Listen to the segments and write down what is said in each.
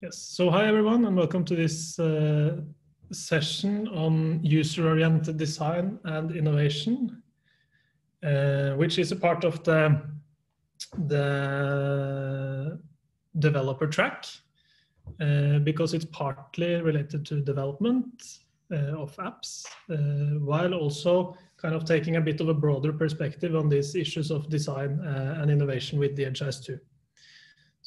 Yes, so hi everyone and welcome to this uh, session on user-oriented design and innovation, uh, which is a part of the, the developer track uh, because it's partly related to development uh, of apps, uh, while also kind of taking a bit of a broader perspective on these issues of design uh, and innovation with DHIS2.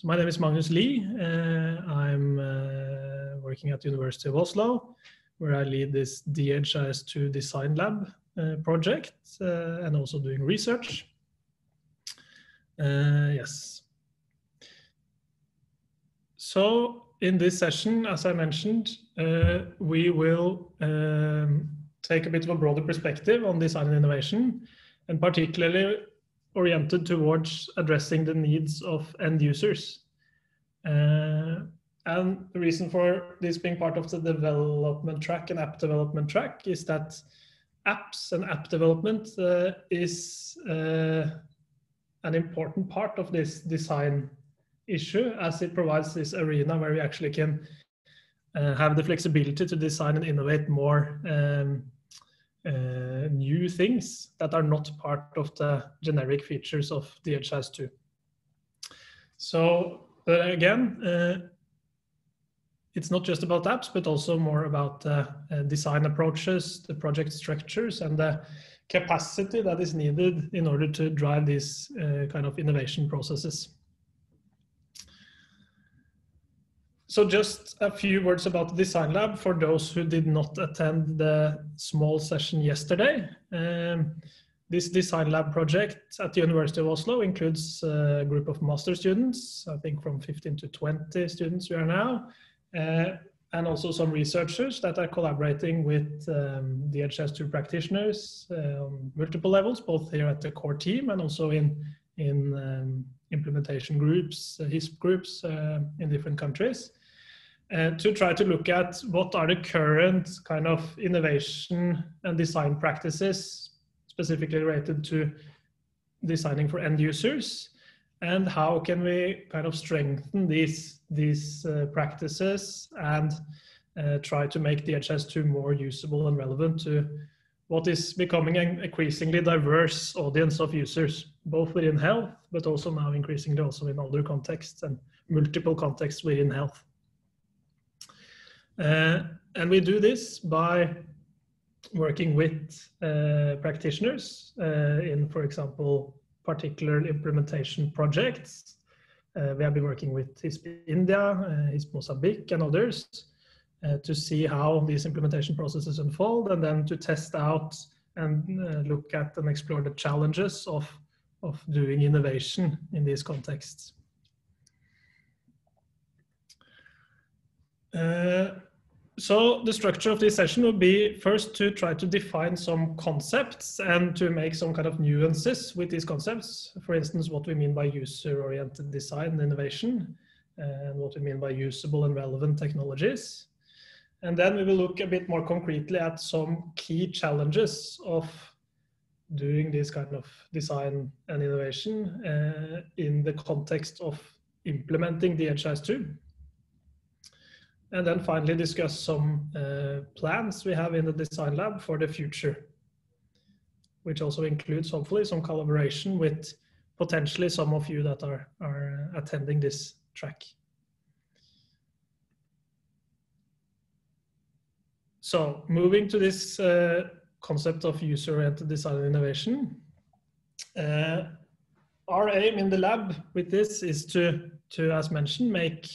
So my name is Magnus Li. Uh, I'm uh, working at the University of Oslo, where I lead this DHIS2 Design Lab uh, project and also doing research. Yes. So in this session, as I mentioned, uh, we will um, take a bit of a broader perspective on design and innovation, and particularly oriented towards addressing the needs of end users. Uh, and the reason for this being part of the development track and app development track is that apps and app development uh, is uh, an important part of this design issue as it provides this arena where we actually can uh, have the flexibility to design and innovate more um, uh, new things that are not part of the generic features of DHIS2. So uh, again, uh, it's not just about apps, but also more about uh, design approaches, the project structures, and the capacity that is needed in order to drive these uh, kind of innovation processes. So just a few words about the Design Lab for those who did not attend the small session yesterday. Um, this Design Lab project at the University of Oslo includes a group of master students, I think from 15 to 20 students we are now, uh, and also some researchers that are collaborating with um, DHIS2 practitioners uh, on multiple levels, both here at the core team and also in, in um, implementation groups, uh, HISP groups uh, in different countries uh, to try to look at what are the current kind of innovation and design practices specifically related to designing for end users and how can we kind of strengthen these these uh, practices and uh, try to make DHIS2 more usable and relevant to what is becoming an increasingly diverse audience of users, both within health, but also now increasingly also in other contexts and multiple contexts within health. Uh, and we do this by working with uh, practitioners uh, in, for example, particular implementation projects. We have been working with HISP India, uh, HISP Mozambique, and others to see how these implementation processes unfold and then to test out and uh, look at and explore the challenges of, of doing innovation in these contexts. Uh, so the structure of this session will be first to try to define some concepts and to make some kind of nuances with these concepts. For instance, what we mean by user-oriented design and innovation, and what we mean by usable and relevant technologies. And then we will look a bit more concretely at some key challenges of doing this kind of design and innovation uh, in the context of implementing DHIS2 and then finally discuss some uh, plans we have in the design lab for the future, which also includes hopefully some collaboration with potentially some of you that are, are attending this track. So moving to this uh, concept of user-oriented design and innovation, uh, our aim in the lab with this is to, to as mentioned, make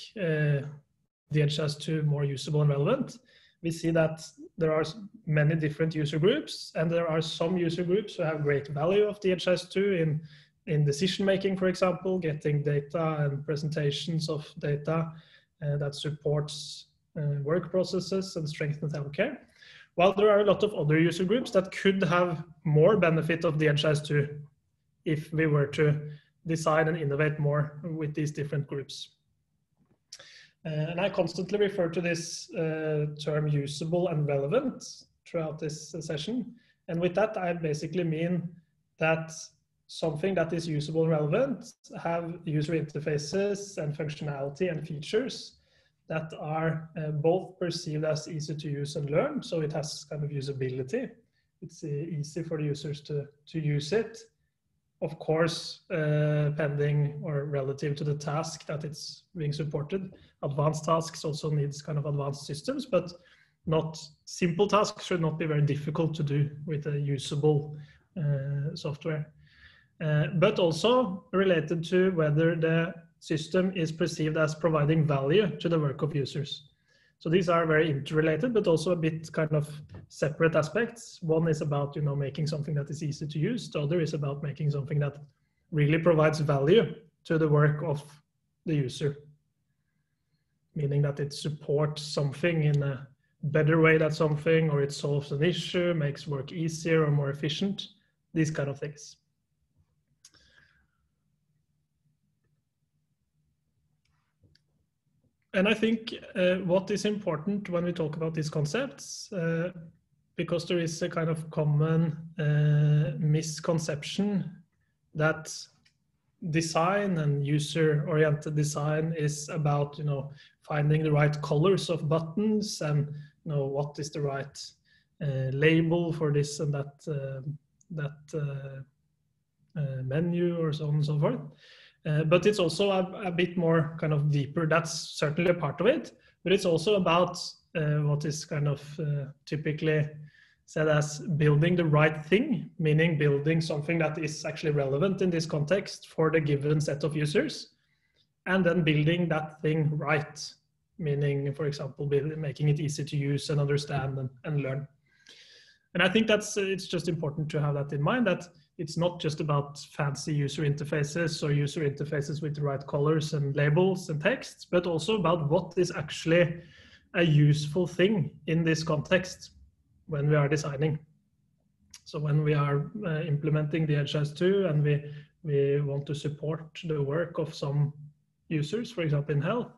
uh, DHIS2 more usable and relevant, we see that there are many different user groups, and there are some user groups who have great value of DHIS2 in, in decision making, for example, getting data and presentations of data uh, that supports uh, work processes and strengthens healthcare. While there are a lot of other user groups that could have more benefit of DHIS2 if we were to design and innovate more with these different groups. Uh, and I constantly refer to this uh, term usable and relevant throughout this session. And with that, I basically mean that something that is usable and relevant have user interfaces and functionality and features that are uh, both perceived as easy to use and learn. So it has kind of usability. It's uh, easy for the users to, to use it. Of course, uh, pending or relative to the task that it's being supported. Advanced tasks also needs kind of advanced systems, but not simple tasks should not be very difficult to do with a usable uh, software. Uh, but also related to whether the system is perceived as providing value to the work of users. So these are very interrelated, but also a bit kind of separate aspects. One is about, you know, making something that is easy to use. The other is about making something that really provides value to the work of the user. Meaning that it supports something in a better way than something, or it solves an issue, makes work easier or more efficient, these kind of things. And I think uh, what is important when we talk about these concepts, uh, because there is a kind of common uh, misconception that design and user-oriented design is about, you know, finding the right colors of buttons and, you know, what is the right uh, label for this and that uh, that uh, menu or so on and so forth. Uh, but it's also a, a, bit more kind of deeper. That's certainly a part of it, but it's also about uh, what is kind of uh, typically said as building the right thing, meaning building something that is actually relevant in this context for the given set of users, and then building that thing right, meaning, for example, making it easy to use and understand and, and learn. And I think that's it's just important to have that in mind that it's not just about fancy user interfaces or user interfaces with the right colors and labels and texts, but also about what is actually a useful thing in this context when we are designing. So when we are uh, implementing the DHIS2 and we, we want to support the work of some users, for example, in health,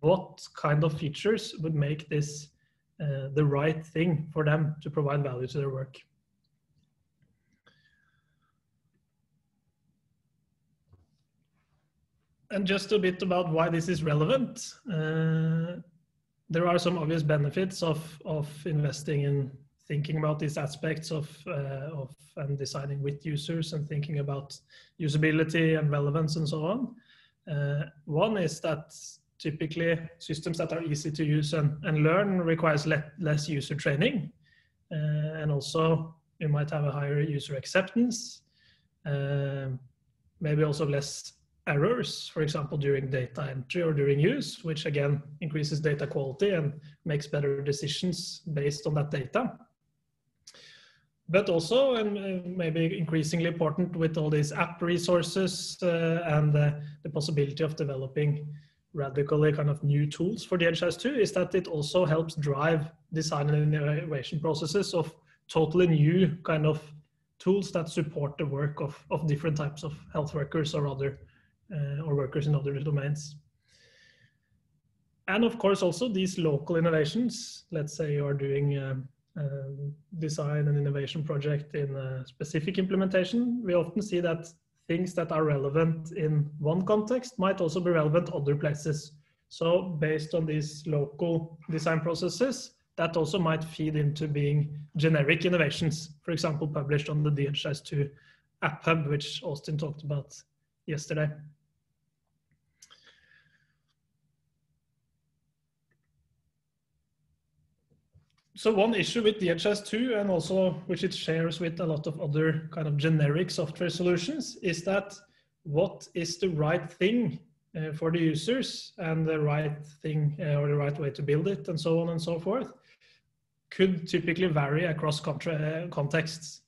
what kind of features would make this uh, the right thing for them to provide value to their work? And just a bit about why this is relevant. Uh, there are some obvious benefits of, of investing in thinking about these aspects of, uh, of and designing with users and thinking about usability and relevance and so on. Uh, one is that typically systems that are easy to use and, and learn requires le less user training. Uh, and also you might have a higher user acceptance, uh, maybe also less errors, for example, during data entry or during use, which again increases data quality and makes better decisions based on that data. But also, and uh, maybe increasingly important with all these app resources uh, and uh, the possibility of developing radically kind of new tools for the DHIS2 is that it also helps drive design and innovation processes of totally new kind of tools that support the work of, of different types of health workers or other Uh, or workers in other domains. And of course, also these local innovations. Let's say you are doing a, a design and innovation project in a specific implementation. We often see that things that are relevant in one context might also be relevant other places. So based on these local design processes, that also might feed into being generic innovations, for example, published on the DHIS2 App Hub, which Austin talked about yesterday. So one issue with DHIS2 and also which it shares with a lot of other kind of generic software solutions is that what is the right thing uh, for the users and the right thing uh, or the right way to build it and so on and so forth could typically vary across uh, contexts.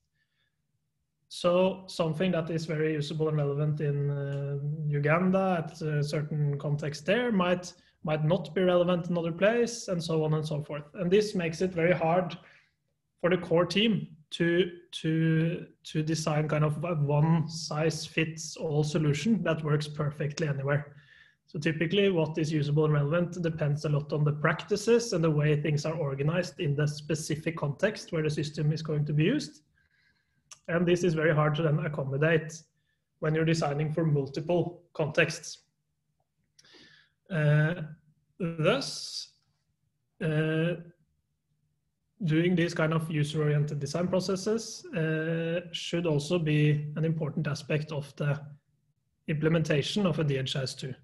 So something that is very usable and relevant in uh, Uganda at a certain context there might might not be relevant in other place and so on and so forth. And this makes it very hard for the core team to to to design kind of a one size fits all solution that works perfectly anywhere. So typically what is usable and relevant depends a lot on the practices and the way things are organized in the specific context where the system is going to be used. And this is very hard to then accommodate when you're designing for multiple contexts. Uh, thus, uh, doing these kind of user-oriented design processes uh, should also be an important aspect of the implementation of a DHIS2.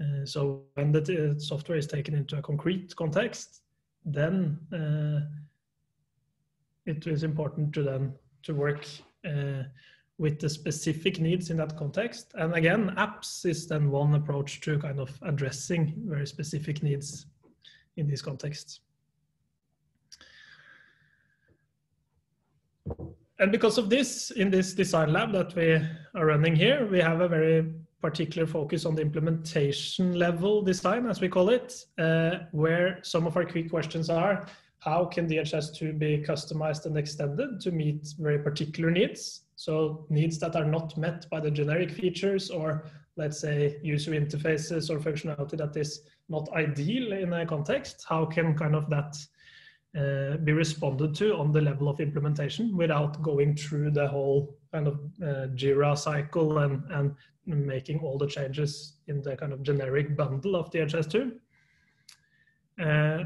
Uh, so when the software is taken into a concrete context, then uh, it is important to then to work uh, with the specific needs in that context. And again, apps is then one approach to kind of addressing very specific needs in these contexts. And because of this, in this design lab that we are running here, we have a very particular focus on the implementation level design, as we call it, uh, where some of our key questions are, how can DHIS2 be customized and extended to meet very particular needs? So needs that are not met by the generic features or let's say user interfaces or functionality that is not ideal in a context, how can kind of that uh, be responded to on the level of implementation without going through the whole kind of uh, Jira cycle and, and making all the changes in the kind of generic bundle of DHIS2. Uh,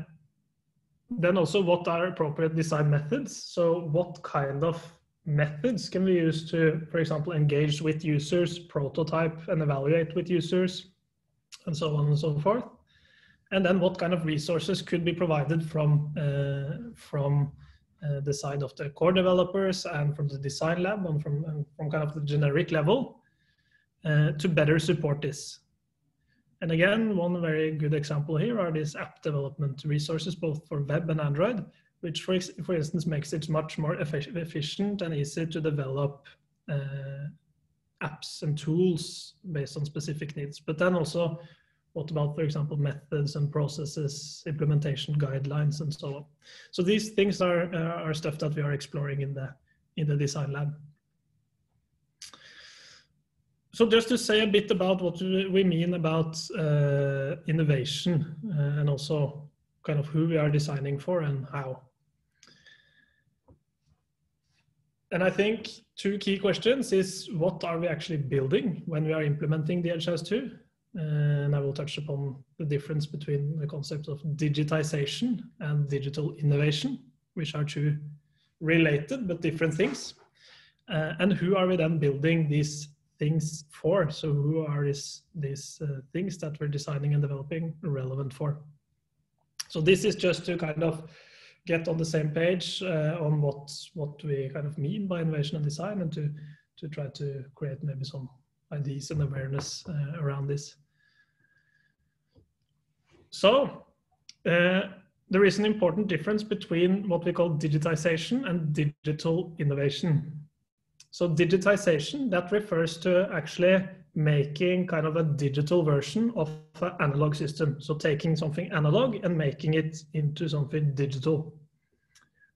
then also what are appropriate design methods? So what kind of methods can be used to, for example, engage with users, prototype and evaluate with users, and so on and so forth? and then what kind of resources could be provided from uh, from uh, the side of the core developers and from the design lab and from and from kind of the generic level uh, to better support this. And again, one very good example here are these app development resources, both for web and Android, which for, for instance makes it much more efficient and easy to develop uh, apps and tools based on specific needs. But then also what about, for example, methods and processes, implementation guidelines, and so on? So these things are, uh, are stuff that we are exploring in the, in the design lab. So just to say a bit about what we mean about uh, innovation uh, and also kind of who we are designing for and how. And I think two key questions is what are we actually building when we are implementing DHIS2 and I will touch upon the difference between the concept of digitization and digital innovation, which are two related but different things. Uh, and who are we then building these things for? So who are these, these uh, things that we're designing and developing relevant for? So this is just to kind of get on the same page uh, on what what we kind of mean by innovation and design and to to try to create maybe some ideas and awareness uh, around this. So uh, there is an important difference between what we call digitization and digital innovation. So digitization, that refers to actually making kind of a digital version of an analog system. So taking something analog and making it into something digital.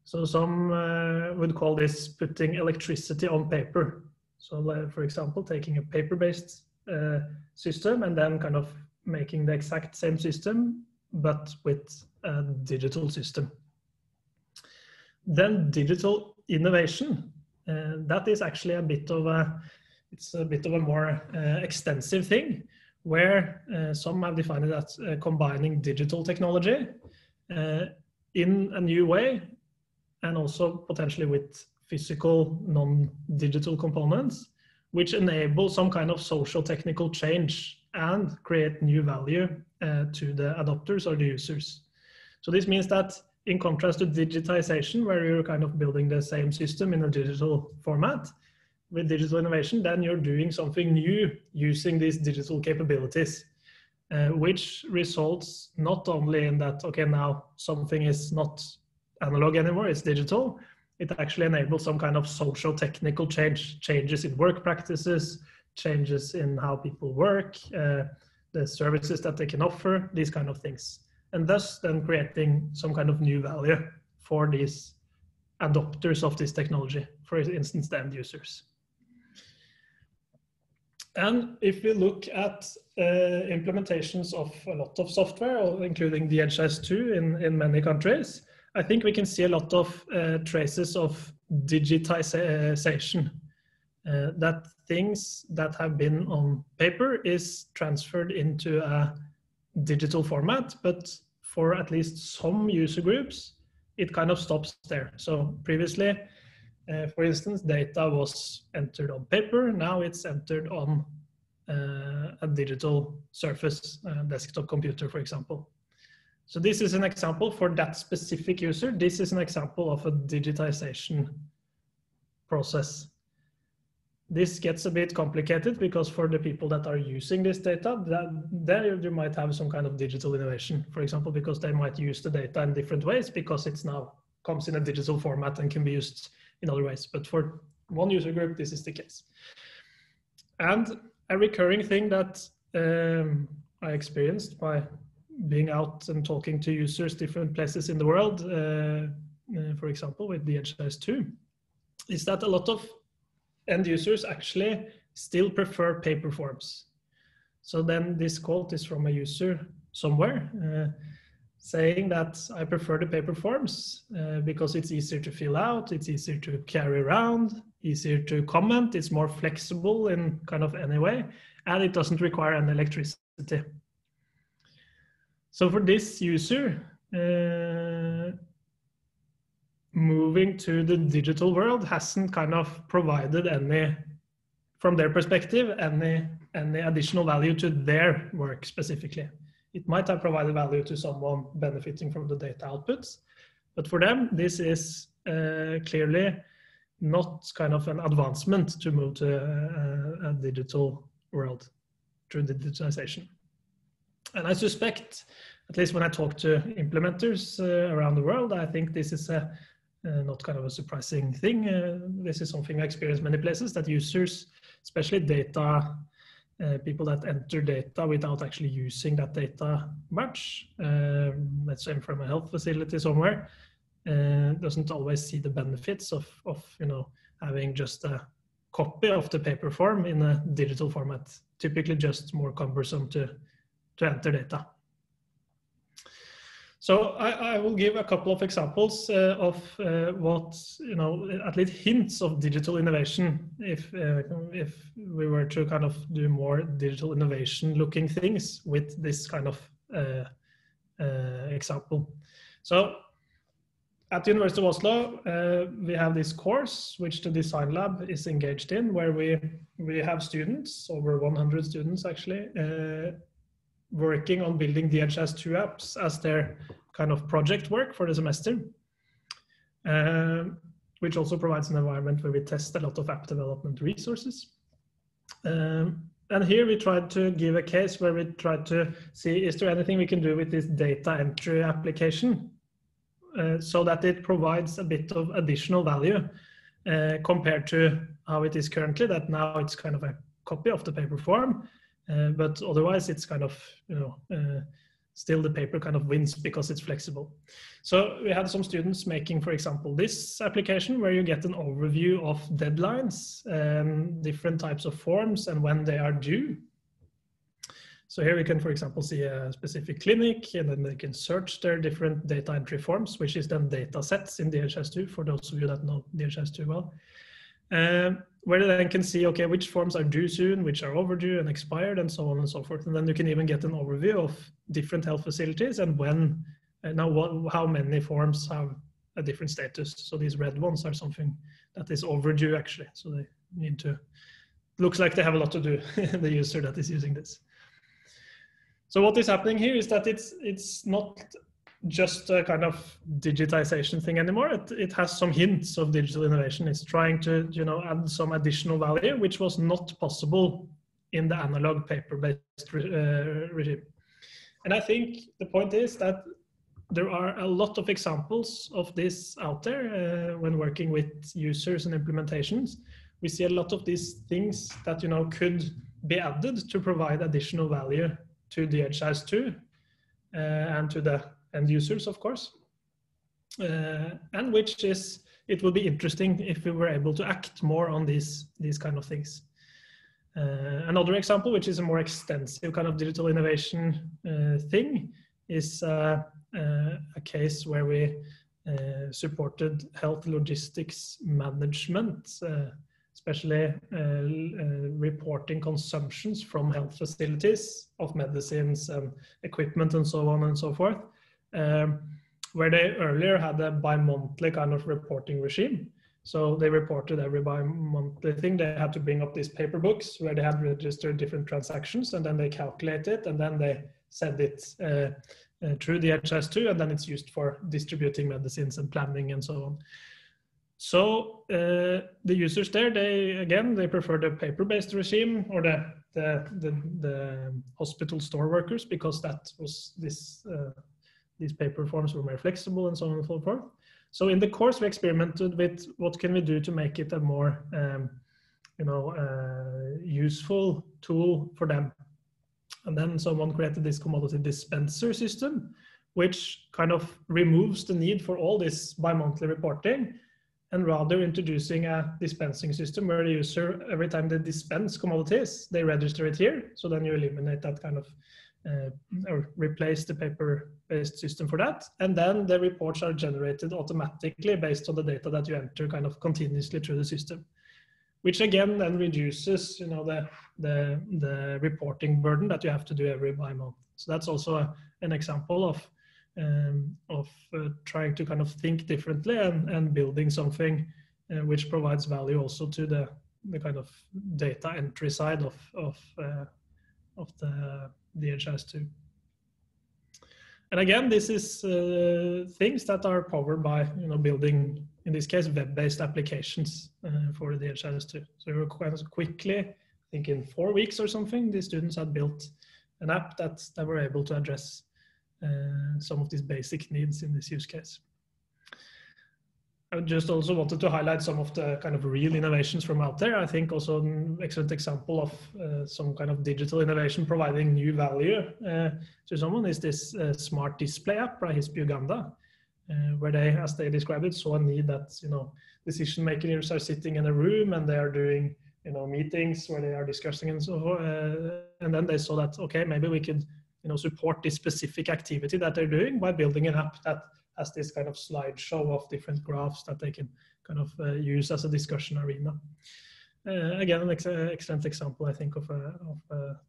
So some uh, would call this putting electricity on paper. So uh, for example, taking a paper-based uh, system and then kind of making the exact same system, but with a digital system. Then digital innovation, uh, that is actually a bit of a, it's a bit of a more uh, extensive thing where uh, some have defined it as uh, combining digital technology in a new way and also potentially with physical non-digital components which enable some kind of social technical change and create new value uh, to the adopters or the users. So this means that in contrast to digitization, where you're kind of building the same system in a digital format, with digital innovation, then you're doing something new using these digital capabilities, uh, which results not only in that, okay, now something is not analog anymore, it's digital. It actually enables some kind of social technical change, changes in work practices, changes in how people work, uh, the services that they can offer, these kind of things. And thus then creating some kind of new value for these adopters of this technology, for instance, the end users. And if we look at uh, implementations of a lot of software, including DHIS2 in, in many countries, I think we can see a lot of uh, traces of digitization uh, that things that have been on paper is transferred into a digital format, but for at least some user groups, it kind of stops there. So previously, uh, for instance, data was entered on paper. Now it's entered on uh, a digital surface, uh, desktop computer, for example. So this is an example for that specific user. This is an example of a digitization process. This gets a bit complicated because for the people that are using this data, that, there you might have some kind of digital innovation, for example, because they might use the data in different ways because it's now comes in a digital format and can be used in other ways. But for one user group, this is the case. And a recurring thing that um, I experienced by being out and talking to users different places in the world, uh, uh, for example, with DHIS2, is that a lot of end users actually still prefer paper forms. So then this quote is from a user somewhere uh, saying that I prefer the paper forms uh, because it's easier to fill out, it's easier to carry around, easier to comment, it's more flexible in kind of any way, and it doesn't require any electricity. So for this user, uh, moving to the digital world hasn't kind of provided any, from their perspective, any, any additional value to their work specifically. It might have provided value to someone benefiting from the data outputs, but for them, this is uh, clearly not kind of an advancement to move to a, a digital world through digitization. And I suspect, at least when I talk to implementers uh, around the world, I think this is a uh, not kind of a surprising thing. Uh, this is something I experience many places that users, especially data, uh, people that enter data without actually using that data much, um, let's say from a health facility somewhere, uh, doesn't always see the benefits of, of you know having just a copy of the paper form in a digital format. Typically, just more cumbersome to to enter data. So I, I, will give a couple of examples uh, of uh, what, you know, at least hints of digital innovation if, uh, if we were to kind of do more digital innovation looking things with this kind of uh, uh, example. So at the University of Oslo, uh, we have this course which the Design Lab is engaged in where we, we have students, over 100 students actually, working on building DHIS2 apps as their kind of project work for the semester, um, which also provides an environment where we test a lot of app development resources. Um, and here we tried to give a case where we tried to see, is there anything we can do with this data entry application uh, so that it provides a bit of additional value uh, compared to how it is currently, that now it's kind of a copy of the paper form, uh, but otherwise, it's kind of, you know, uh, still the paper kind of wins because it's flexible. So we had some students making, for example, this application where you get an overview of deadlines, um, different types of forms and when they are due. So here we can, for example, see a specific clinic and then they can search their different data entry forms, which is then data sets in DHIS2 for those of you that know DHIS2 well. Um, where then can see, okay, which forms are due soon, which are overdue and expired, and so on and so forth. And then you can even get an overview of different health facilities and when, uh, now what, how many forms have a different status. So these red ones are something that is overdue actually. So they need to, looks like they have a lot to do, the user that is using this. So what is happening here is that it's it's not just a kind of digitization thing anymore. It, it has some hints of digital innovation. It's trying to you know add some additional value, which was not possible in the analog paper-based uh, regime. And I think the point is that there are a lot of examples of this out there uh, when working with users and implementations. We see a lot of these things that you know could be added to provide additional value to DHIS2 uh, and to the end users, of course, uh, and which is it would be interesting if we were able to act more on these these kind of things. Uh, another example, which is a more extensive kind of digital innovation uh, thing, is uh, uh, a case where we supported health logistics management especially uh, uh, reporting consumptions from health facilities of medicines and equipment and so on and so forth, um, where they earlier had a bi-monthly kind of reporting regime. So they reported every bi-monthly thing. They had to bring up these paper books where they had registered different transactions and then they calculate it and then they send it uh, uh, through DHIS2 and then it's used for distributing medicines and planning and so on. So uh, the users there, they again, they prefer the paper-based regime or the, the, the, the, hospital store workers because that was this, uh, these paper forms were more flexible and so on and so forth. So in the course, we experimented with what can we do to make it a more, um, you know, uh, useful tool for them. And then someone created this commodity dispenser system, which kind of removes the need for all this bi-monthly reporting and rather introducing a dispensing system where the user, every time they dispense commodities, they register it here. So then you eliminate that kind of, or replace the paper-based system for that. And then the reports are generated automatically based on the data that you enter kind of continuously through the system, which again then reduces, you know, the, the, the reporting burden that you have to do every by month. So that's also a, an example of um, of uh, trying to kind of think differently and, and building something uh, which provides value also to the, the kind of data entry side of, of, uh, of the DHIS2. And again, this is uh, things that are powered by you know building, in this case, web-based applications uh, for the DHIS 2. So we quite quickly, I think in four weeks or something, the students had built an app that, that were able to address uh, some of these basic needs in this use case. I just also wanted to highlight some of the kind of real innovations from out there. I think also an excellent example of uh, some kind of digital innovation providing new value uh, to someone is this uh, smart display app by HISP Uganda, uh, where they, as they describe it, saw a need that, you know, decision makers are sitting in a room and they are doing, you know, meetings where they are discussing and so, uh, and then they saw that, okay, maybe we could you know, support this specific activity that they're doing by building an app that has this kind of slideshow of different graphs that they can kind of uh, use as a discussion arena. Uh, again, an ex excellent example, I think, of a, of a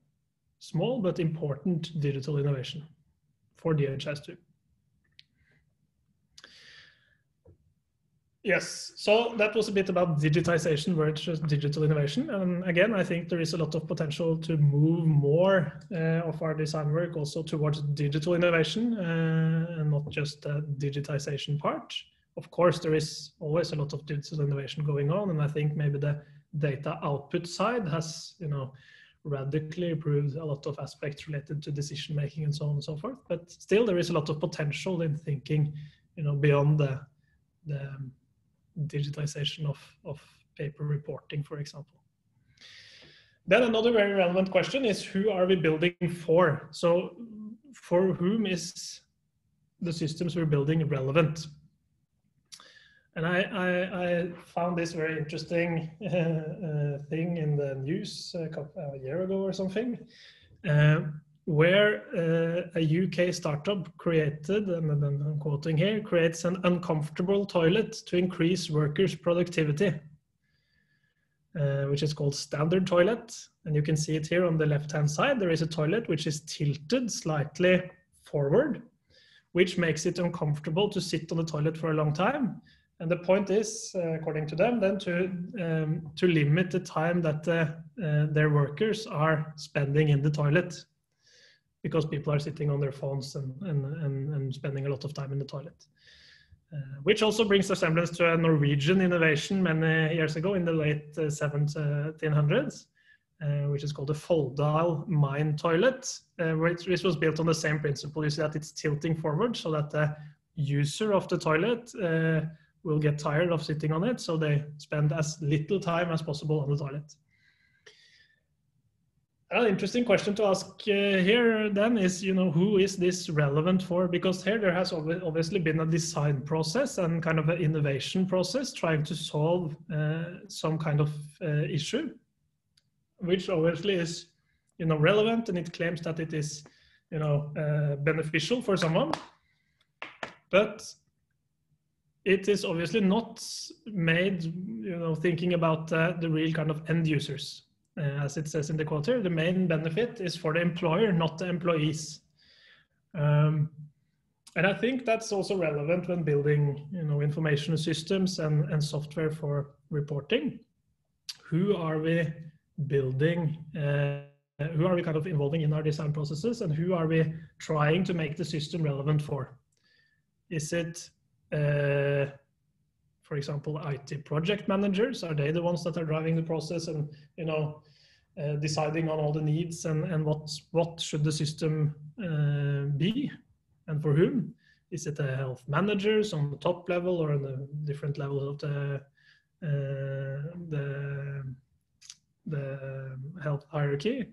small but important digital innovation for DHIS2. Yes, so that was a bit about digitization versus digital innovation. And again, I think there is a lot of potential to move more uh, of our design work also towards digital innovation uh, and not just the digitization part. Of course, there is always a lot of digital innovation going on. And I think maybe the data output side has, you know, radically improved a lot of aspects related to decision making and so on and so forth. But still, there is a lot of potential in thinking, you know, beyond the, the digitization of, of paper reporting, for example. Then another very relevant question is who are we building for? So for whom is the systems we're building relevant? And I, I, I found this very interesting uh, uh, thing in the news a, couple, a year ago or something. Uh, where uh, a UK startup created, and I'm quoting here, creates an uncomfortable toilet to increase workers' productivity, uh, which is called Standard Toilet. And you can see it here on the left-hand side. There is a toilet which is tilted slightly forward, which makes it uncomfortable to sit on the toilet for a long time. And the point is, uh, according to them, then to um, to limit the time that uh, uh, their workers are spending in the toilet because people are sitting on their phones and, and, and, and spending a lot of time in the toilet. Uh, which also brings a semblance to a Norwegian innovation many years ago in the late uh, 1700s, uh, which is called the Folldal mine toilet, uh, which, which, was built on the same principle. You see that it's tilting forward so that the user of the toilet uh, will get tired of sitting on it, so they spend as little time as possible on the toilet. An interesting question to ask uh, here then is, you know, who is this relevant for? Because here there has obviously been a design process and kind of an innovation process trying to solve uh, some kind of uh, issue, which obviously is, you know, relevant and it claims that it is, you know, uh, beneficial for someone. But it is obviously not made, you know, thinking about uh, the real kind of end users. Uh, as it says in the here, the main benefit is for the employer, not the employees. Um, and I think that's also relevant when building, you know, information systems and, and software for reporting. Who are we building? Uh, who are we kind of involving in our design processes, and who are we trying to make the system relevant for? Is it, uh, for example, IT project managers? Are they the ones that are driving the process and you know uh, deciding on all the needs and and what what should the system uh, be? and for whom? Is it the health managers on the top level or on the different levels of the uh, the the health hierarchy?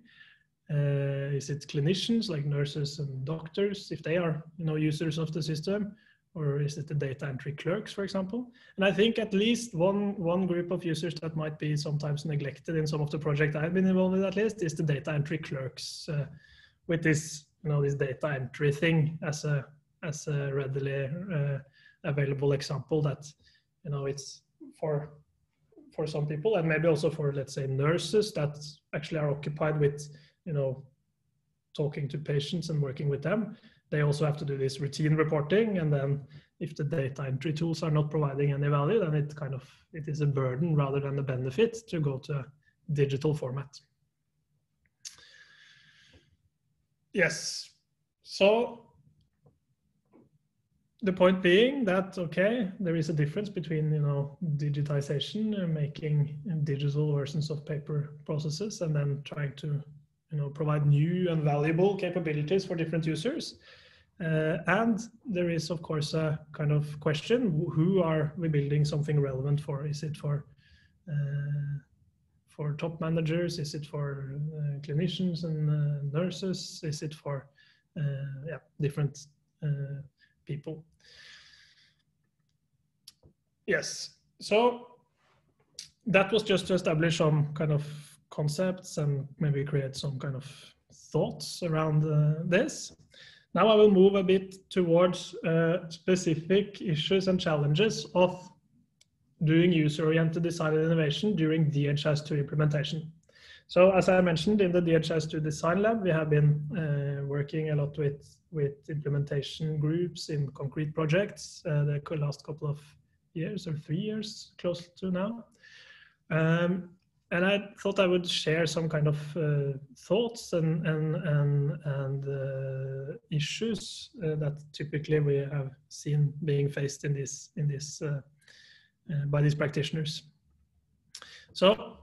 Uh, is it clinicians like nurses and doctors if they are you know users of the system, or is it the data entry clerks, for example? And I think at least one one group of users that might be sometimes neglected in some of the projects I've been involved with, at least, is the data entry clerks uh, with this you know this data entry thing as a as a readily uh, available example that you know it's for for some people and maybe also for let's say nurses that actually are occupied with you know talking to patients and working with them they also have to do this routine reporting and then if the data entry tools are not providing any value then it kind of it is a burden rather than a benefit to go to digital format Yes. So the point being that okay, there is a difference between you know digitization making digital versions of paper processes, and then trying to you know provide new and valuable capabilities for different users. Uh, and there is of course a kind of question: Who are we building something relevant for? Is it for uh, for top managers? Is it for uh, clinicians and uh, nurses? Is it for uh, yeah different uh, people? Yes. So that was just to establish some kind of concepts and maybe create some kind of thoughts around uh, this. Now I will move a bit towards uh, specific issues and challenges of doing user-oriented design and innovation during DHIS2 implementation. So as I mentioned in the DHIS2 Design Lab, we have been uh, working a lot with, with implementation groups in concrete projects uh, the last couple of years or three years, close to now. Um, and I thought I would share some kind of uh, thoughts and and and, and uh, issues uh, that typically we have seen being faced in this in this uh, uh, by these practitioners. So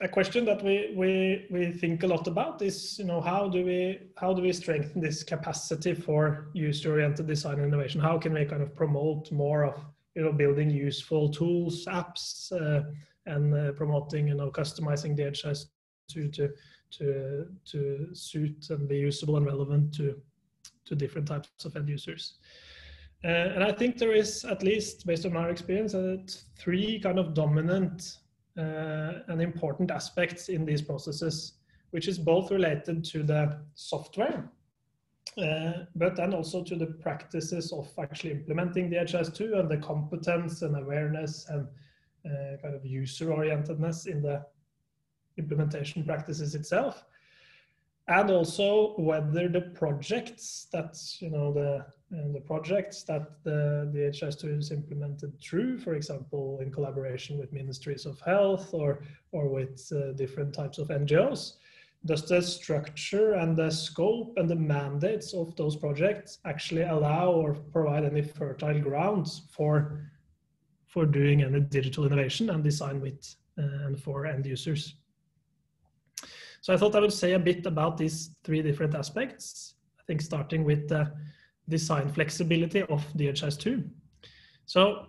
a question that we, we, we think a lot about is, you know, how do we, how do we strengthen this capacity for user-oriented design innovation? How can we kind of promote more of, you know, building useful tools, apps, uh, and uh, promoting, you know, customizing the DHIS to, to, to, to suit and be usable and relevant to, to different types of end users. Uh, and I think there is, at least based on our experience, uh, three kind of dominant uh, and important aspects in these processes, which is both related to the software, but then also to the practices of actually implementing the DHIS2 and the competence and awareness and uh, kind of user orientedness in the implementation practices itself. And also whether the projects that you know the uh, the projects that the the DHIS2 is implemented through, for example, in collaboration with ministries of health or or with uh, different types of NGOs, does the structure and the scope and the mandates of those projects actually allow or provide any fertile grounds for for doing any digital innovation and design with uh, and for end users? So I thought I would say a bit about these three different aspects. I think starting with the design flexibility of DHIS2. So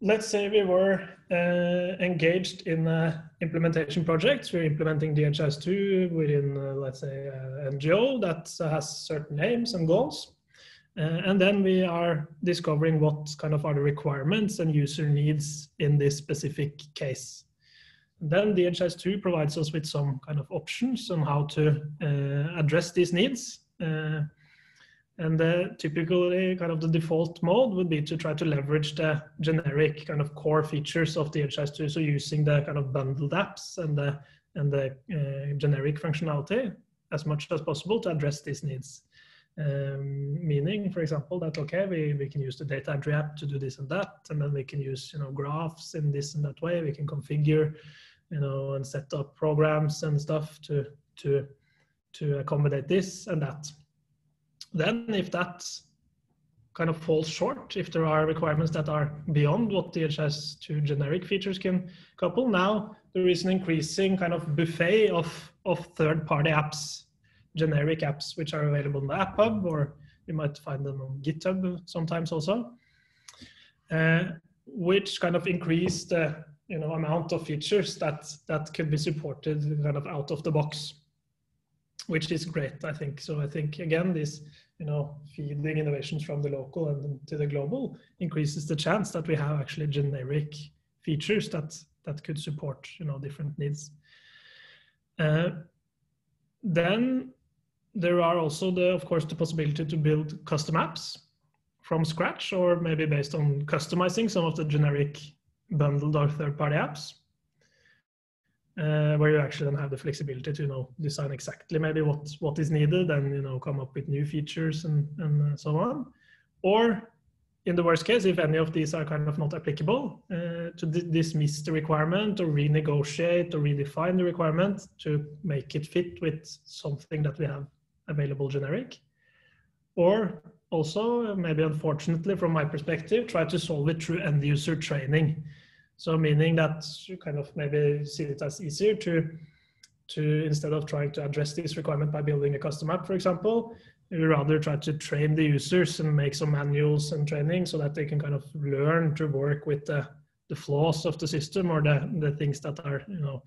let's say we were uh, engaged in an implementation project. We're implementing DHIS2 within, uh, let's say, an NGO that has certain aims and goals. Uh, and then we are discovering what kind of are the requirements and user needs in this specific case. Then DHIS2 provides us with some kind of options on how to uh, address these needs. Uh, And the, typically, kind of the default mode would be to try to leverage the generic kind of core features of DHIS2. So using the kind of bundled apps and the and the uh, generic functionality as much as possible to address these needs. Um, meaning, for example, that okay, we, we can use the data entry to do this and that, and then we can use you know graphs in this and that way. We can configure, you know, and set up programs and stuff to to to accommodate this and that. Then, if that kind of falls short, if there are requirements that are beyond what DHIS2 generic features can couple, now there is an increasing kind of buffet of of third-party apps generic apps which are available in the App Hub, or you might find them on GitHub sometimes also, uh, which kind of increase the you know amount of features that that could be supported kind of out of the box, which is great, I think. So I think again this you know feeding innovations from the local and to the global increases the chance that we have actually generic features that that could support you know different needs. Uh, then there are also the, of course, the possibility to build custom apps from scratch or maybe based on customizing some of the generic bundled or third-party apps. Uh, where you actually then have the flexibility to you know design exactly maybe what what is needed and you know come up with new features and and uh, so on or in the worst case if any of these are kind of not applicable uh, to dismiss the requirement or renegotiate or redefine the requirement to make it fit with something that we have available generic. Or also, maybe unfortunately from my perspective, try to solve it through end user training. So meaning that you kind of maybe see it as easier to, to instead of trying to address this requirement by building a custom app, for example, you rather try to train the users and make some manuals and training so that they can kind of learn to work with the, the flaws of the system or the, the things that are, you know,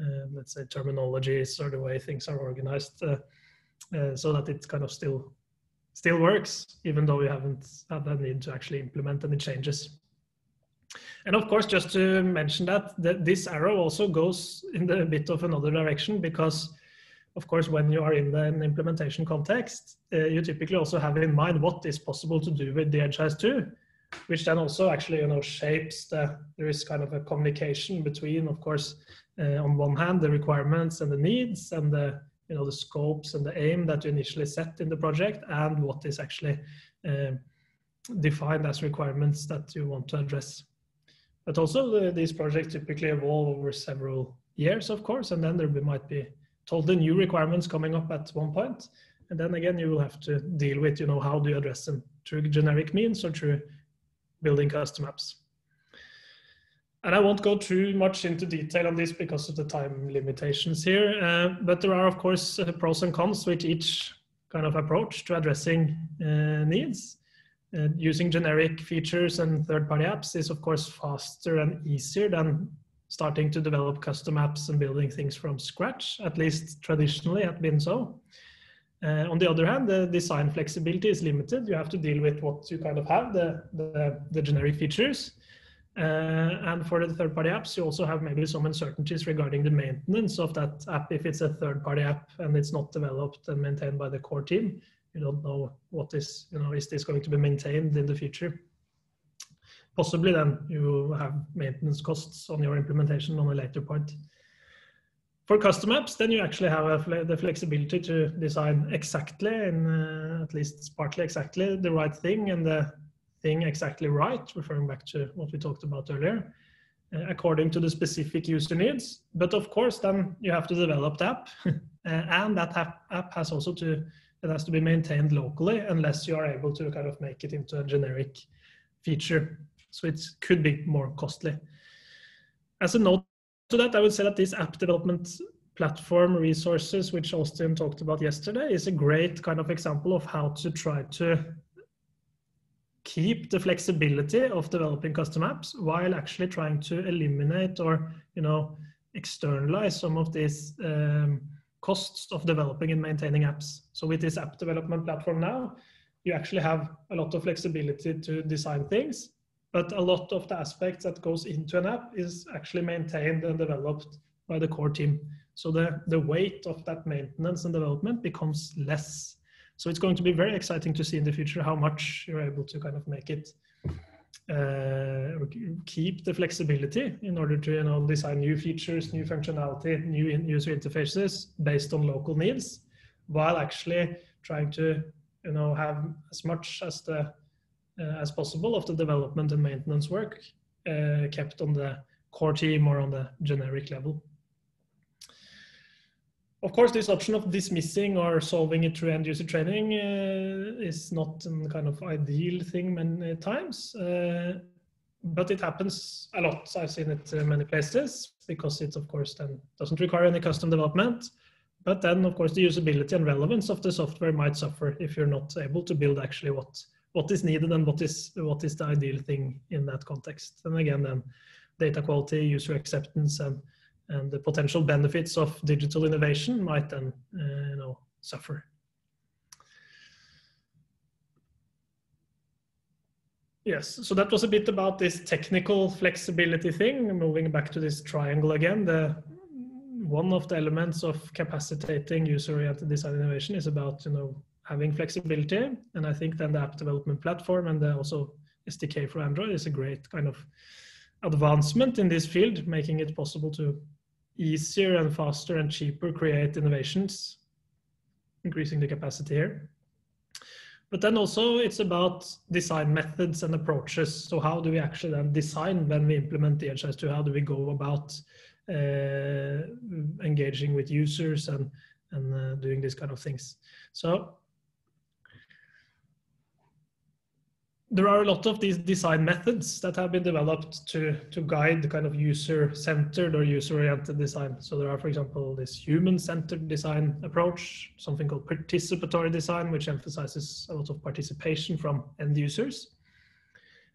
uh, let's say terminologies or the way things are organized. Uh, uh, so that it kind of still still works, even though we haven't had the need to actually implement any changes. And of course, just to mention that, that this arrow also goes in the bit of another direction because, of course, when you are in an implementation context, uh, you typically also have in mind what is possible to do with DHIS2, which then also actually you know shapes the there is kind of a communication between, of course, uh, on one hand the requirements and the needs and the you know the scopes and the aim that you initially set in the project and what is actually uh, defined as requirements that you want to address. But also the, these projects typically evolve over several years, of course, and then there might be totally new requirements coming up at one point. And then again, you will have to deal with, you know, how do you address them through generic means or through building custom apps. And I won't go too much into detail on this because of the time limitations here, uh, but there are of course uh, pros and cons with each kind of approach to addressing uh, needs. Uh, using generic features and third-party apps is of course faster and easier than starting to develop custom apps and building things from scratch, at least traditionally had been so. Uh, on the other hand, the design flexibility is limited. You have to deal with what you kind of have, the, the, the generic features. Uh, and for the third-party apps, you also have maybe some uncertainties regarding the maintenance of that app. If it's a third-party app and it's not developed and maintained by the core team, you don't know what is, you know, is this going to be maintained in the future? Possibly then you have maintenance costs on your implementation on a later point. For custom apps, then you actually have the flexibility to design exactly, and uh, at least partly exactly, the right thing and the thing exactly right, referring back to what we talked about earlier, uh, according to the specific user needs. But of course, then you have to develop the app, uh, and that app, app has also to it has to be maintained locally unless you are able to kind of make it into a generic feature. So it could be more costly. As a note to that, I would say that this app development platform resources, which Austin talked about yesterday, is a great kind of example of how to try to keep the flexibility of developing custom apps while actually trying to eliminate or you know externalize some of these um, costs of developing and maintaining apps. So with this app development platform now, you actually have a lot of flexibility to design things, but a lot of the aspects that goes into an app is actually maintained and developed by the core team. So the, the weight of that maintenance and development becomes less So it's going to be very exciting to see in the future how much you're able to kind of make it uh, keep the flexibility in order to you know design new features, new functionality, new user interfaces based on local needs, while actually trying to you know have as much as the uh, as possible of the development and maintenance work uh, kept on the core team or on the generic level. Of course, this option of dismissing or solving it through end user training uh, is not a kind of ideal thing many times, uh, but it happens a lot. I've seen it in many places because it, of course, then doesn't require any custom development. But then, of course, the usability and relevance of the software might suffer if you're not able to build actually what what is needed and what is what is the ideal thing in that context. And again, then data quality, user acceptance, and and the potential benefits of digital innovation might then uh, you know suffer. Yes, so that was a bit about this technical flexibility thing. Moving back to this triangle again, the one of the elements of capacitating user-oriented design innovation is about you know having flexibility, and I think then the app development platform and the also SDK for Android is a great kind of advancement in this field, making it possible to easier and faster and cheaper create innovations, increasing the capacity here. But then also it's about design methods and approaches. So how do we actually then design when we implement the DHIS2? How do we go about uh, engaging with users and, and uh, doing these kind of things? So there are a lot of these design methods that have been developed to, to guide the kind of user-centered or user-oriented design. So there are, for example, this human-centered design approach, something called participatory design, which emphasizes a lot of participation from end users.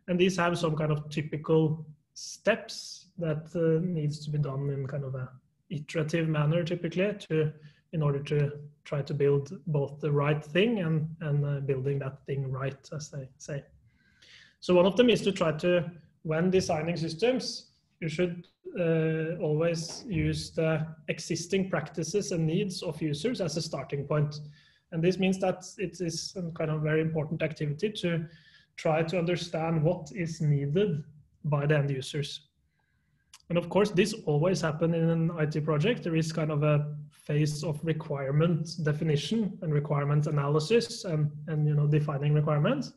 And these have some kind of typical steps that uh, needs to be done in kind of a iterative manner, typically, to in order to try to build both the right thing and, and uh, building that thing right, as they say. So one of them is to try to, when designing systems, you should uh, always use the existing practices and needs of users as a starting point. And this means that it is a kind of very important activity to try to understand what is needed by the end users. And of course, this always happens in an IT project. There is kind of a phase of requirement definition and requirement analysis and, and you know, defining requirements.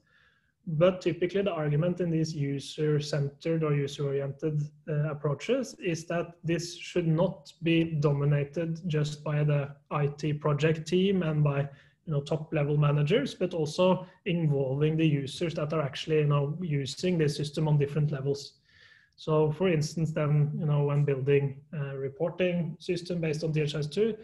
But typically the argument in these user-centered or user-oriented uh, approaches is that this should not be dominated just by the IT project team and by you know, top level managers, but also involving the users that are actually you know, using the system on different levels. So for instance, then, you know, when building a reporting system based on DHIS2,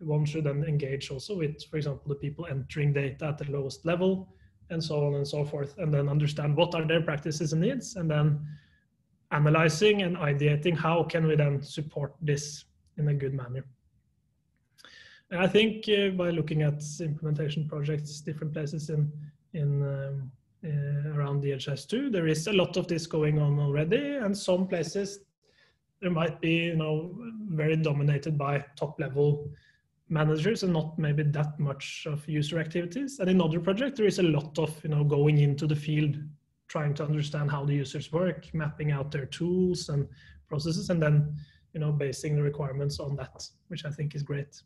one should then engage also with, for example, the people entering data at the lowest level, and so on and so forth, and then understand what are their practices and needs, and then analyzing and ideating how can we then support this in a good manner. And I think uh, by looking at implementation projects, different places in in um, uh, around DHIS2, there is a lot of this going on already, and some places there might be you know very dominated by top level managers and not maybe that much of user activities. And in other projects, there is a lot of you know going into the field, trying to understand how the users work, mapping out their tools and processes, and then you know basing the requirements on that, which I think is great.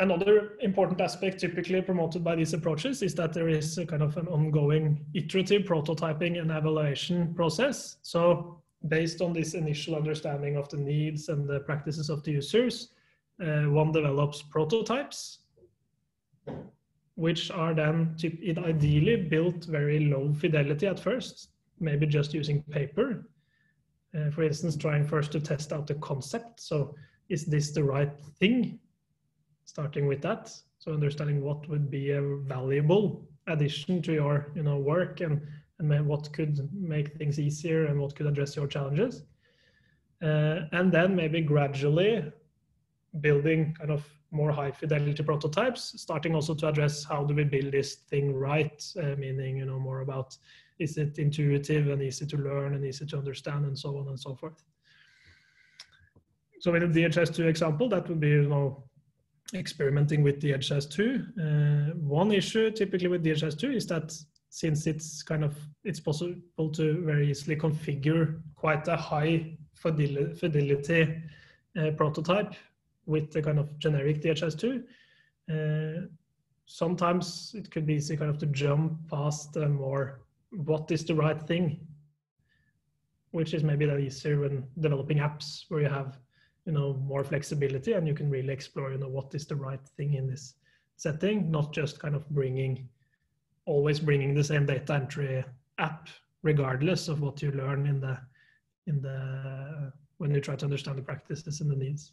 Another important aspect typically promoted by these approaches is that there is a kind of an ongoing iterative prototyping and evaluation process. So based on this initial understanding of the needs and the practices of the users, uh, one develops prototypes, which are then ideally built very low fidelity at first, maybe just using paper. Uh, for instance, trying first to test out the concept. So is this the right thing? Starting with that. So understanding what would be a valuable addition to your you know, work and and what could make things easier and what could address your challenges. Uh, and then maybe gradually building kind of more high fidelity prototypes, starting also to address how do we build this thing right, uh, meaning, you know, more about is it intuitive and easy to learn and easy to understand and so on and so forth. So in the DHIS2 example, that would be, you know, experimenting with DHIS2. Uh, one issue typically with DHIS2 is that since it's kind of it's possible to very easily configure quite a high fidelity uh, prototype with the kind of generic DHIS2. Uh, sometimes it could be easy kind of to jump past the more what is the right thing, which is maybe that easier when developing apps where you have you know more flexibility and you can really explore you know what is the right thing in this setting, not just kind of bringing always bringing the same data entry app regardless of what you learn in the in the when you try to understand the practices and the needs.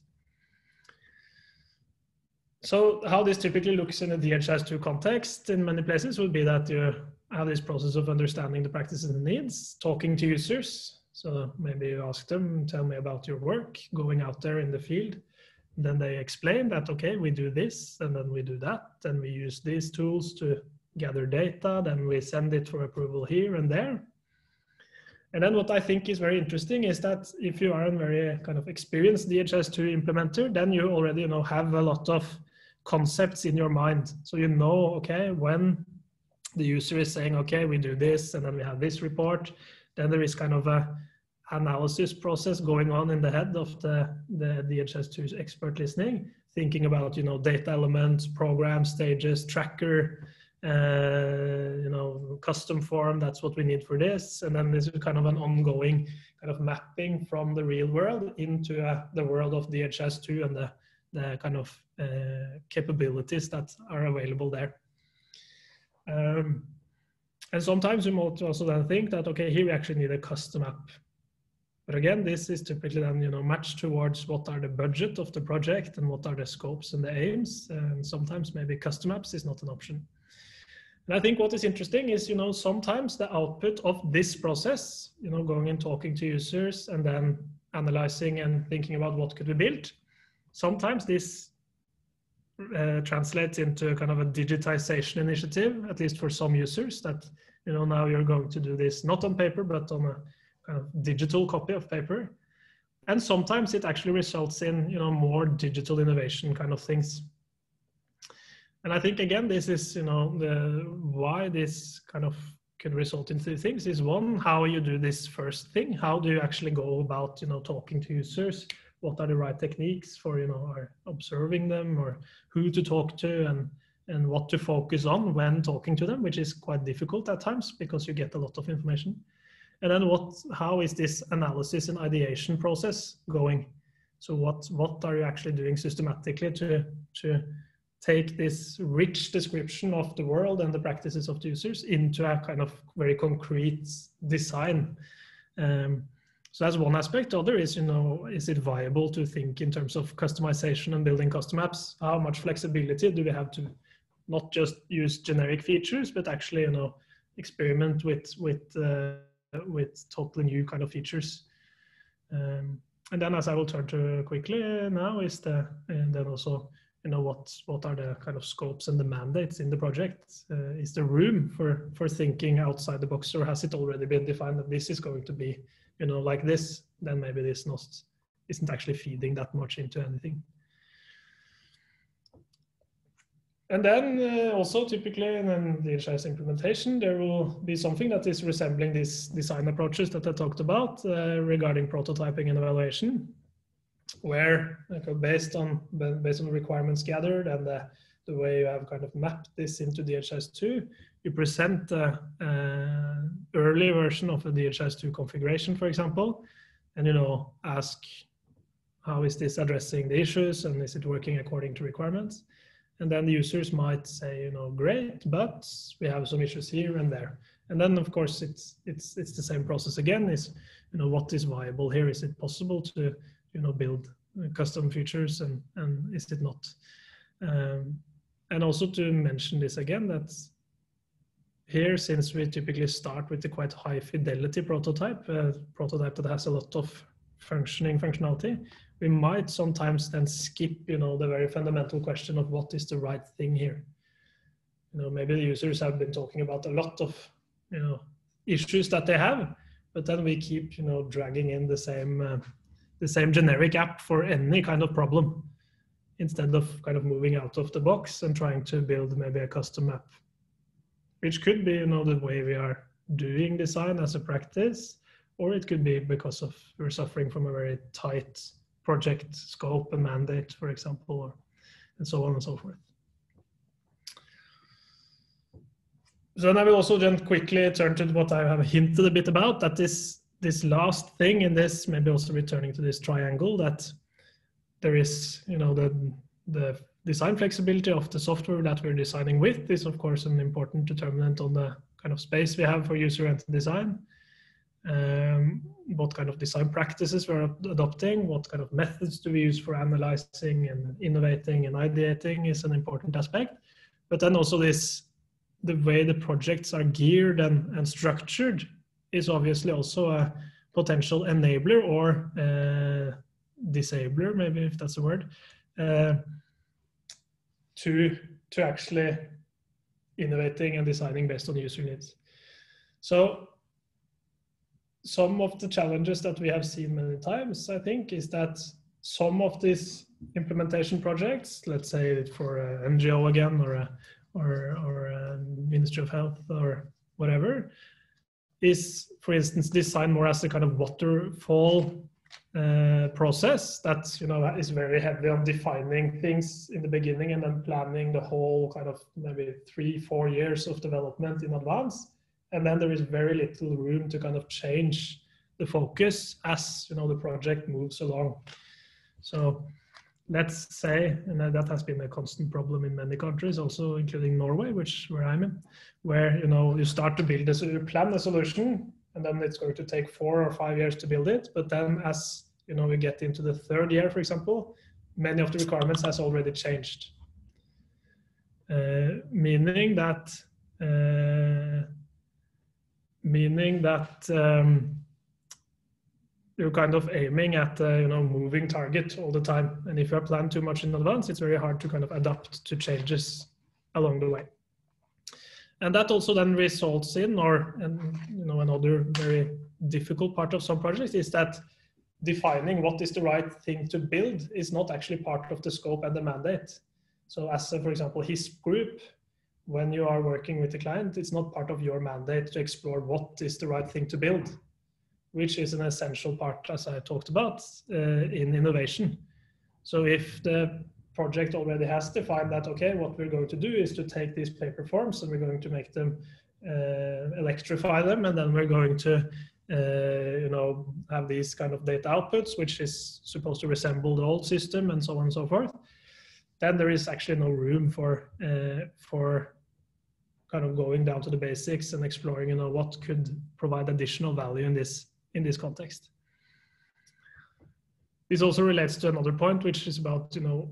So how this typically looks in a DHIS2 context in many places would be that you have this process of understanding the practices and the needs, talking to users. So maybe you ask them, tell me about your work, going out there in the field. Then they explain that, okay, we do this and then we do that. And we use these tools to gather data. Then we send it for approval here and there. And then what I think is very interesting is that if you are a very kind of experienced DHIS2 implementer, then you already you know have a lot of concepts in your mind. So you know, okay, when the user is saying, okay, we do this, and then we have this report, then there is kind of a analysis process going on in the head of the, the DHIS2 expert listening, thinking about, you know, data elements, program stages, tracker, uh, you know, custom form, that's what we need for this. And then this is kind of an ongoing kind of mapping from the real world into uh, the world of DHIS2 and the, the kind of uh, capabilities that are available there. Um, and sometimes you might also then think that, okay, here we actually need a custom app. But again, this is typically then, you know, matched towards what are the budget of the project and what are the scopes and the aims. And sometimes maybe custom apps is not an option. And I think what is interesting is, you know, sometimes the output of this process, you know, going and talking to users and then analyzing and thinking about what could be built, sometimes this uh, translates into kind of a digitization initiative, at least for some users that, you know, now you're going to do this not on paper, but on a kind of digital copy of paper. And sometimes it actually results in, you know, more digital innovation kind of things and I think again, this is you know the why this kind of could result in three things is one how you do this first thing. How do you actually go about you know talking to users? What are the right techniques for you know are observing them or who to talk to and and what to focus on when talking to them which is quite difficult at times because you get a lot of information. And then what how is this analysis and ideation process going? So what what are you actually doing systematically to to take this rich description of the world and the practices of the users into a kind of very concrete design. Um, so that's one aspect. Other is, you know, is it viable to think in terms of customization and building custom apps? How much flexibility do we have to not just use generic features, but actually, you know, experiment with with uh, with totally new kind of features. Um, and then, as I will turn to quickly now, is the and then also you know what what are the kind of scopes and the mandates in the project? Uh, is there room for for thinking outside the box or has it already been defined that this is going to be you know like this? Then maybe this not isn't actually feeding that much into anything. And then uh, also typically in the DHIS implementation, there will be something that is resembling these design approaches that I talked about uh, regarding prototyping and evaluation where based on based on the requirements gathered and the, the way you have kind of mapped this into DHIS2, you present the uh, early version of a DHIS2 configuration, for example, and you know ask how is this addressing the issues and is it working according to requirements? And then the users might say, you know, great, but we have some issues here and there. And then of course it's it's it's the same process again. Is you know what is viable here? Is it possible to you know build custom features and and is it not? Um, and also to mention this again that here since we typically start with a quite high fidelity prototype a prototype that has a lot of functioning functionality we might sometimes then skip you know the very fundamental question of what is the right thing here. You know maybe the users have been talking about a lot of you know issues that they have but then we keep you know dragging in the same uh, the same generic app for any kind of problem. instead of kind of moving out of the box and trying to build maybe a custom app, which could be you know the way we are doing design as a practice, or it could be because of we're suffering from a very tight project scope and mandate, for example, or, and so on and so forth. So then I will also then quickly turn to what I have hinted a bit about, that this this last thing in this, maybe also returning to this triangle, that there is, you know, the the design flexibility of the software that we're designing with is of course an important determinant on the kind of space we have for user-oriented design. Um, what kind of design practices we're adopting, what kind of methods do we use for analyzing and innovating and ideating is an important aspect. But then also this, the way the projects are geared and, and structured is obviously also a potential enabler or uh, disabler, maybe if that's a word, uh, to to actually innovating and designing based on user needs. So some of the challenges that we have seen many times, I think, is that some of these implementation projects, let's say for an NGO again, or a, or, or a Ministry of Health, or whatever, is, for instance, designed more as a kind of waterfall uh, process that you know is very heavy on defining things in the beginning and then planning the whole kind of maybe three four years of development in advance. And then there is very little room to kind of change the focus as you know the project moves along. So let's say and that has been a constant problem in many countries also including norway which where i'm in where you know you start to build a you plan a solution and then it's going to take four or five years to build it. But then as you know we get into the third year for example many of the requirements has already changed. Uh, meaning that uh, meaning that um, you're kind of aiming at a you know moving target all the time. And if you plan too much in advance it's very hard to kind of adapt to changes along the way. And that also then results in or and you know another very difficult part of some projects is that defining what is the right thing to build is not actually part of the scope and the mandate. So as a, for example HISP group when you are working with the client it's not part of your mandate to explore what is the right thing to build which is an essential part as i talked about uh, in innovation so if the project already has defined that, okay, what we're going to do is to take these paper forms and we're going to make them, uh, electrify them, and then we're going to, uh, you know, have these kind of data outputs, which is supposed to resemble the old system and so on and so forth. Then there is actually no room for, uh, for kind of going down to the basics and exploring, you know, what could provide additional value in this, in this context. This also relates to another point, which is about, you know,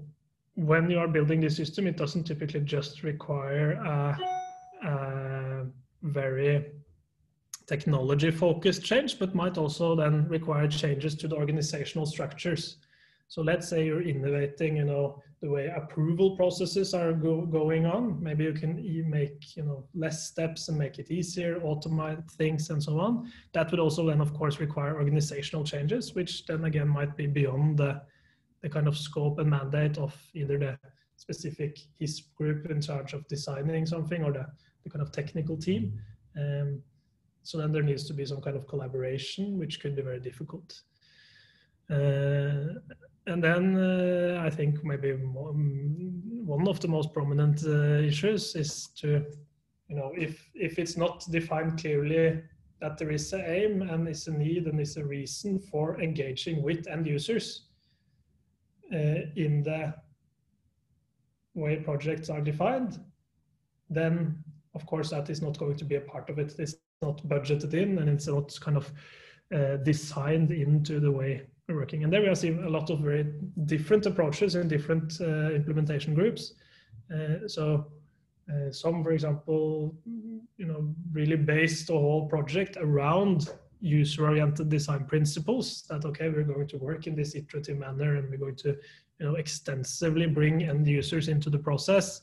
when you are building this system, it doesn't typically just require a, a very technology focused change, but might also then require changes to the organizational structures. So let's say you're innovating, you know, the way approval processes are go going on. Maybe you can make, you know, less steps and make it easier, automate things and so on. That would also then, of course, require organizational changes, which then again might be beyond the the kind of scope and mandate of either the specific HISP group in charge of designing something or the, the kind of technical team. Um, so then there needs to be some kind of collaboration, which could be very difficult. Uh, and then uh, I think maybe more, mm, one of the most prominent uh, issues is to, you know, if if it's not defined clearly that there is an aim and is a need and is a reason for engaging with end users, uh, in the way projects are defined, then of course that is not going to be a part of it. It's not budgeted in and it's not kind of uh, designed into the way working. And there we have seen a lot of very different approaches in different uh, implementation groups. Uh, so uh, some, for example, you know, really based the whole project around user-oriented design principles that okay we're going to work in this iterative manner and we're going to you know extensively bring end users into the process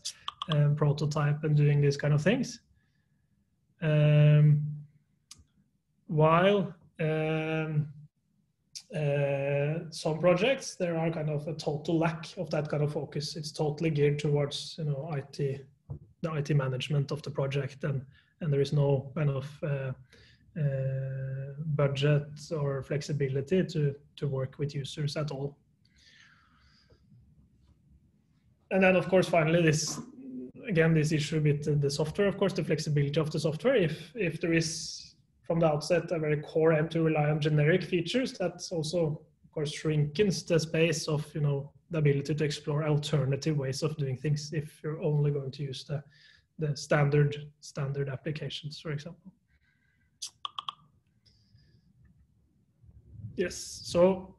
and prototype and doing these kind of things um, while um, uh, some projects there are kind of a total lack of that kind of focus. It's totally geared towards you know IT, the IT management of the project, and and there is no kind of uh, uh, budget or flexibility to to work with users at all. And then of course finally this again this issue with the software of course the flexibility of the software if if there is from the outset a very core aim to rely on generic features. That's also, of course, shrinkens the space of you know the ability to explore alternative ways of doing things if you're only going to use the the standard standard applications, for example. Yes, so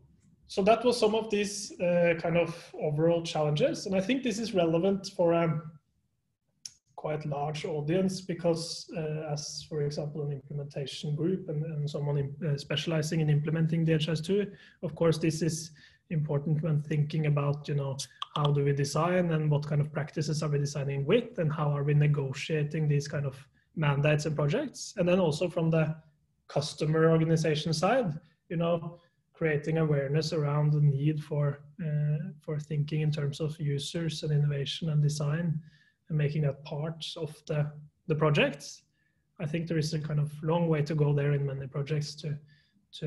so that was some of these uh, kind of overall challenges, and I think this is relevant for um, quite large audience because uh, as for example an implementation group and, and someone in, uh, specializing in implementing DHIS2 of course this is important when thinking about you know how do we design and what kind of practices are we designing with and how are we negotiating these kind of mandates and projects. And then also from the customer organization side you know creating awareness around the need for uh, for thinking in terms of users and innovation and design and making that part of the, the projects. I think there is a kind of long way to go there in many projects to, to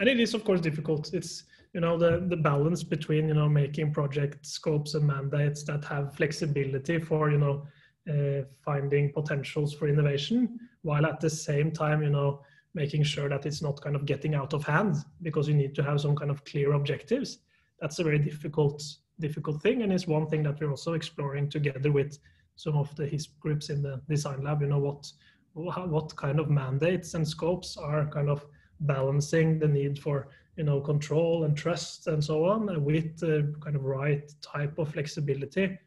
and it is of course difficult. It's, you know, the, the balance between, you know, making project scopes and mandates that have flexibility for, you know, uh, finding potentials for innovation while at the same time, you know, making sure that it's not kind of getting out of hand because you need to have some kind of clear objectives. That's a very difficult difficult thing and it's one thing that we're also exploring together with some of the HISP groups in the design lab you know what what kind of mandates and scopes are kind of balancing the need for you know control and trust and so on with the kind of right type of flexibility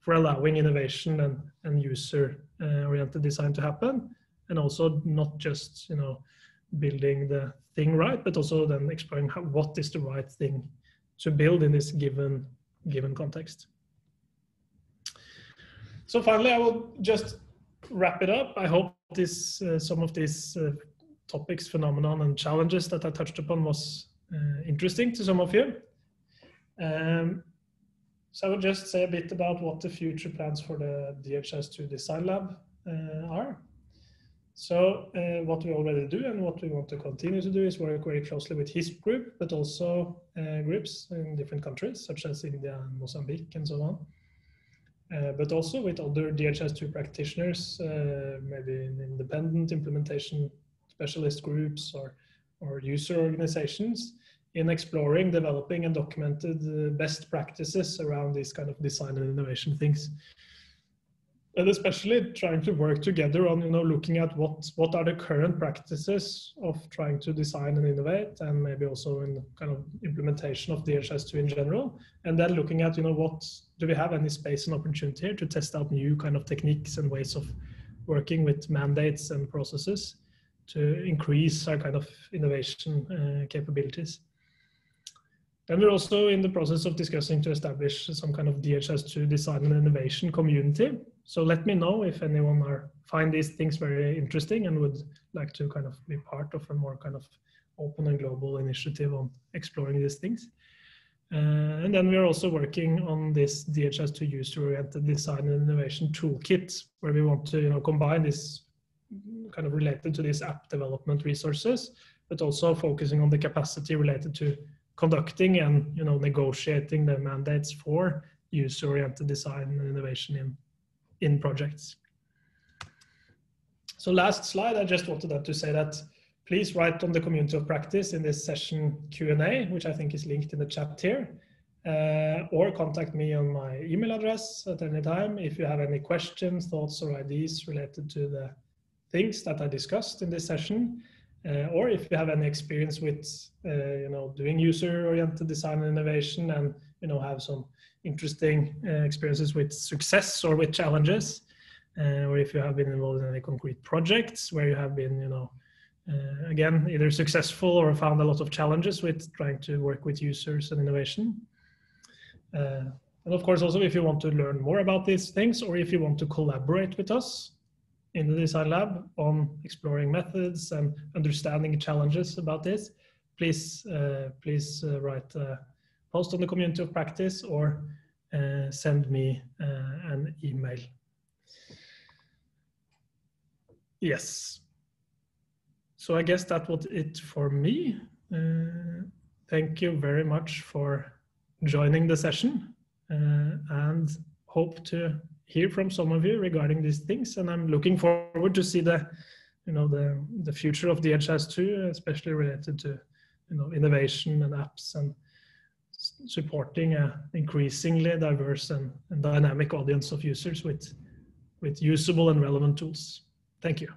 for allowing innovation and, and user oriented design to happen and also not just you know building the thing right but also then exploring how, what is the right thing to build in this given given context. So finally, I will just wrap it up. I hope this uh, some of these uh, topics, phenomenon, and challenges that I touched upon was uh, interesting to some of you. Um, so I will just say a bit about what the future plans for the DHIS2 Design Lab uh, are. So uh, what we already do and what we want to continue to do is work very closely with HISP group, but also uh, groups in different countries, such as India and Mozambique and so on. Uh, but also with other DHIS2 practitioners, uh, maybe in independent implementation specialist groups or, or user organizations in exploring, developing and documented uh, best practices around these kind of design and innovation things and especially trying to work together on you know looking at what what are the current practices of trying to design and innovate and maybe also in kind of implementation of DHIS2 in general. And then looking at you know what do we have any space and opportunity here to test out new kind of techniques and ways of working with mandates and processes to increase our kind of innovation uh, capabilities? Then we're also in the process of discussing to establish some kind of DHIS2 design and innovation community so let me know if anyone are find these things very interesting and would like to kind of be part of a more kind of open and global initiative on exploring these things. Uh, and then we're also working on this DHIS2 user-oriented design and innovation toolkit, where we want to you know combine this kind of related to these app development resources, but also focusing on the capacity related to conducting and you know negotiating the mandates for user-oriented design and innovation in in projects. So last slide, I just wanted to say that please write on the community of practice in this session Q&A, which I think is linked in the chat here, uh, or contact me on my email address at any time if you have any questions, thoughts, or ideas related to the things that I discussed in this session, uh, or if you have any experience with, uh, you know, doing user-oriented design and innovation and, you know, have some interesting uh, experiences with success or with challenges, uh, or if you have been involved in any concrete projects where you have been, you know, uh, again, either successful or found a lot of challenges with trying to work with users and innovation. Uh, and of course, also if you want to learn more about these things or if you want to collaborate with us in the design lab on exploring methods and understanding challenges about this, please uh, please uh, write post on the community of practice or uh, send me uh, an email. Yes. So I guess that was it for me. Uh, thank you very much for joining the session uh, and hope to hear from some of you regarding these things. And I'm looking forward to see the, you know, the, the future of DHIS2, especially related to, you know, innovation and apps and supporting an increasingly diverse and, and dynamic audience of users with, with usable and relevant tools. Thank you.